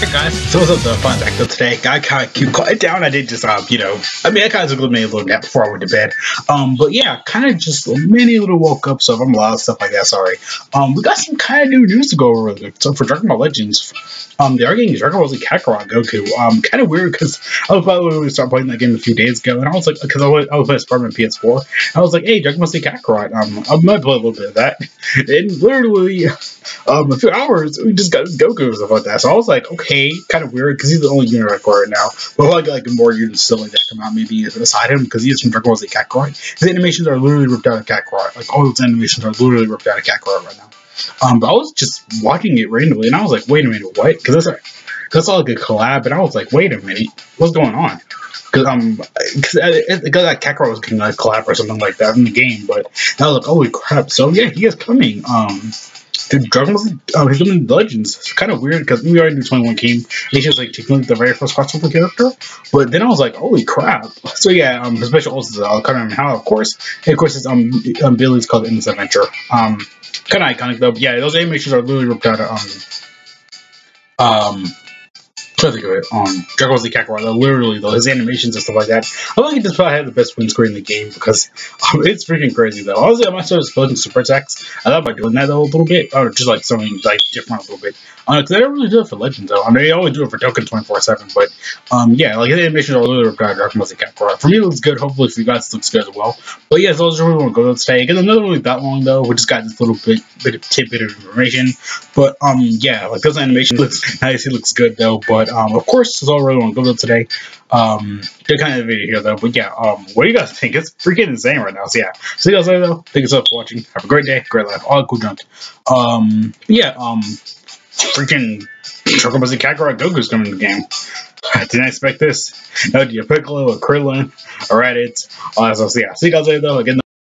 Guys, so what's up the fun factor today? I kind of keep quiet down. I did just, um, you know, I mean, I kind of took a little nap before I went to bed. Um, but yeah, kind of just many little woke up stuff. I'm a lot of stuff like that, sorry. Um, we got some kind of new news to go over. So for Dragon Ball Legends, um, they are getting Dragon Ball Z Kakarot Goku. Um, kind of weird because I was probably start playing that game a few days ago, and I was like, because I was, I was playing Spider-Man PS4, I was like, hey, Dragon Ball Z Kakarot. Um, I might play a little bit of that. And literally, um, a few hours, we just got Goku and stuff like that. So I was like, okay, kind of weird because he's the only unit record right now. But i like like more units still like that come out maybe beside him because he is from Dragon Ball Z Kakarot. His animations are literally ripped out of Kakarot. Like all those animations are literally ripped out of Kakarot right now. Um, but I was just watching it randomly and I was like, wait a minute, what? Because that's like, that's all like a collab, and I was like, wait a minute, what's going on? Because um, because like Kakarot was like collab or something like that in the game, but I was like, holy crap! So yeah, he is coming. Um, the Dragon Ball oh, he's coming Legends. It's kind of weird because we already knew 21 came. He's just like taking the very first crossover character. But then I was like, holy crap. So yeah, um, his special also is uh, kind of how, of course. And of course, it's um, um Billy's called Endless Adventure. Um, kind of iconic though. But yeah, those animations are literally ripped out of um, um, of it. Um, Dragon Ball Z Kakarot, literally though, his animations and stuff like that. I think he just probably had the best win screen in the game because um, it's freaking crazy though. Honestly, I might start exploding super attacks. I thought about doing that though a little bit, or just like something like different a little bit. Because uh, they don't really do it for Legends though. I mean, they always do it for Dokkan 24 seven, but um, yeah, like his animations are literally Dragon Ball Z Kakarot. For me, it looks good. Hopefully, for you guys, it looks good as well. But yeah, so I just really want to go today. Again, another really that long though. We just got this little bit bit of tidbit of information. But um, yeah, like those animation looks nice. It looks good though. But um, of course all I really want to go to today. Um, good kind of video here though. But yeah, um, what do you guys think? It's freaking insane right now. So yeah, see you guys later though. Thank you so much for watching. Have a great day, great life, all cool junk. Um, yeah, um, freaking Ball Z Kakarot Goku's coming to the game. I didn't expect this. No, do you Piccolo or Krillin or Raditz? Uh, so, so yeah, see you guys later though. Again.